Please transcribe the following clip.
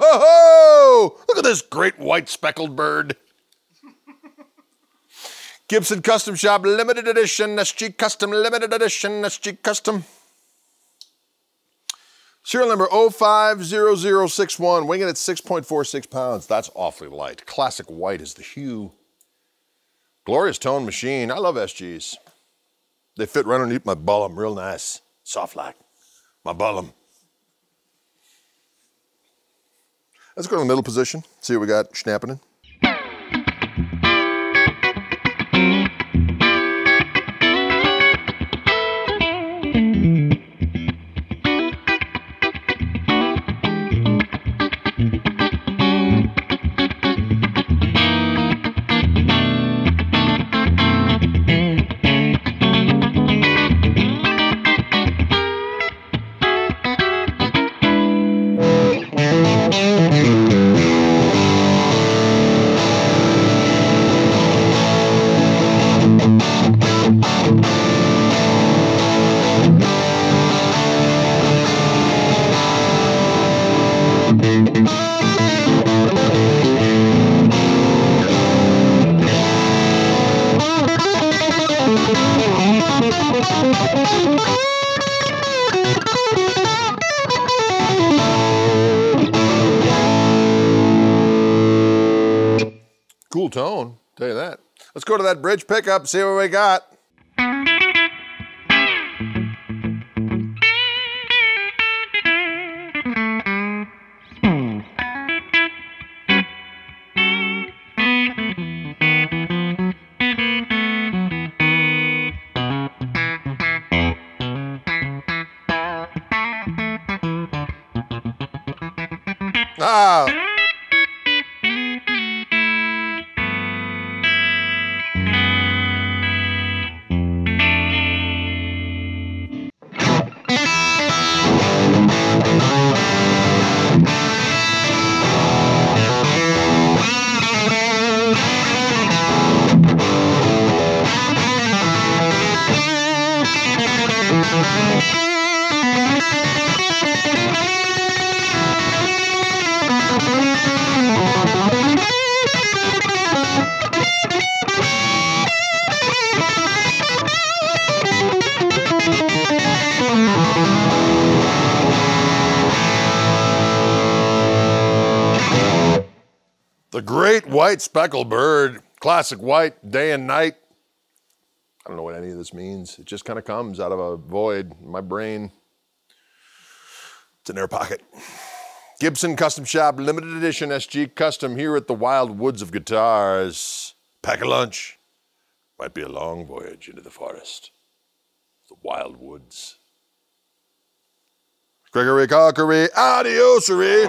Whoa! Look at this great white speckled bird. Gibson Custom Shop Limited Edition, SG Custom Limited Edition, SG Custom. Serial number 050061, weighing it at 6.46 pounds. That's awfully light. Classic white is the hue. Glorious tone machine. I love SGs. They fit right underneath my bullum, real nice. Soft like my bullum. Let's go to the middle position, see what we got snapping. Cool tone, tell you that. Let's go to that bridge pickup, see what we got. Ah, The great white speckled bird, classic white, day and night. I don't know what any of this means. It just kind of comes out of a void in my brain. It's in air pocket. Gibson Custom Shop, limited edition SG Custom here at the Wild Woods of Guitars. Pack a lunch. Might be a long voyage into the forest. The Wild Woods. Gregory Cockery, adiosery.